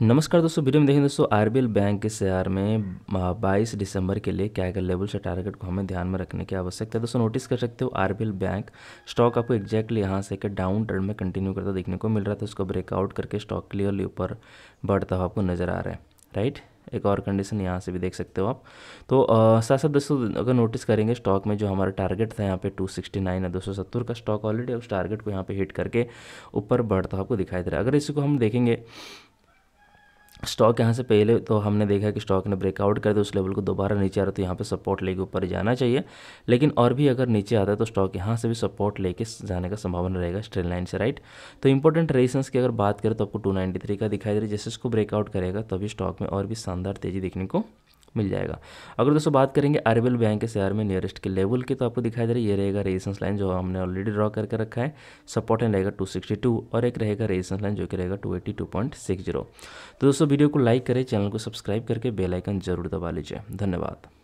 नमस्कार दोस्तों, वीडियो में देखें दोस्तों, आरबीएल बैंक के शेयर में बाईस दिसंबर के लिए क्या क्या लेवल से टारगेट को हमें ध्यान में रखने की आवश्यकता है। दोस्तों नोटिस कर सकते हो, आरबीएल बैंक स्टॉक आपको एक्जैक्टली यहाँ से एक डाउन ट्रेंड में कंटिन्यू करता देखने को मिल रहा था। उसको ब्रेकआउट करके स्टॉक क्लियरली ऊपर बढ़ता हुआ आपको नज़र आ रहा है राइट एक और कंडीशन यहाँ से भी देख सकते हो आप। तो साथ साथ दोस्तों, अगर नोटिस करेंगे स्टॉक में जो हमारा टारगेट था यहाँ पे 269 है दो सौ सत्तर का स्टॉक ऑलरेडी उस टारगेट को यहाँ पे हिट करके ऊपर बढ़ता आपको दिखाई दे रहा है। अगर इसको हम देखेंगे स्टॉक यहाँ से पहले तो हमने देखा कि स्टॉक ने ब्रेकआउट कर दिया, उस लेवल को दोबारा नीचे आ रहा तो यहाँ पे सपोर्ट लेके ऊपर जाना चाहिए। लेकिन और भी अगर नीचे आता है तो स्टॉक यहाँ से भी सपोर्ट लेके जाने का संभावना रहेगा स्ट्रेन लाइन से, राइट? तो इंपॉर्टेंट रेजिस्टेंस की अगर बात करें तो आपको टू का दिखाई दे रही है जैसे इसको ब्रेकआउट करेगा, तभी स्टॉक में और भी शानदार तेज़ी देखने को मिल जाएगा। अगर दोस्तों बात करेंगे आरबीएल बैंक के शेयर में नियरेस्ट के लेवल की तो आपको दिखाई दे रही है, ये रहेगा रेजिस्टेंस लाइन जो हमने ऑलरेडी ड्रॉ करके रखा है। सपोर्ट लाइन रहेगा 262 और एक रहेगा रेजिस्टेंस लाइन जो कि रहेगा 282.60 तो दोस्तों वीडियो को लाइक करें, चैनल को सब्सक्राइब करके बेलाइकन ज़रूर दबा लीजिए। धन्यवाद।